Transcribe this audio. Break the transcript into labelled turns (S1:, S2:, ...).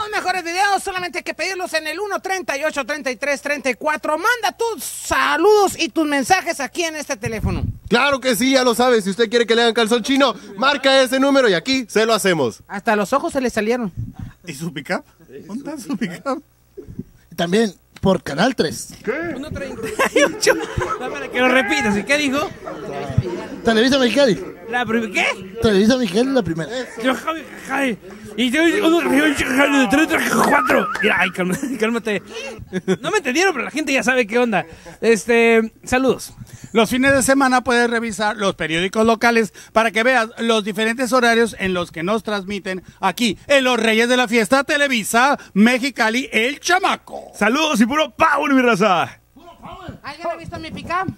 S1: Los mejores videos solamente hay que pedirlos en el 138 33 34. Manda tus saludos y tus mensajes aquí en este teléfono.
S2: Claro que sí, ya lo sabes. Si usted quiere que le hagan calzón chino, marca ese número y aquí se lo hacemos.
S1: Hasta los ojos se le salieron.
S3: ¿Y su pick-up? ¿Dónde está su pick-up?
S4: También por Canal 3.
S1: 138. No, para que lo repitas. ¿Y qué dijo?
S4: Televisa Mexicali.
S1: La prim- ¿Qué?
S4: Televisa Mexicali la primera.
S1: Yo, Javi, Javi, Y yo, uno, de tres, tres, cuatro. Mira, ay, cálmate, cálmate. No me entendieron, pero la gente ya sabe qué onda. Este, saludos.
S3: Los fines de semana puedes revisar los periódicos locales para que veas los diferentes horarios en los que nos transmiten aquí en Los Reyes de la Fiesta Televisa Mexicali El Chamaco.
S5: Saludos y puro power, mi raza.
S1: ¿Alguien ha visto mi pick-up?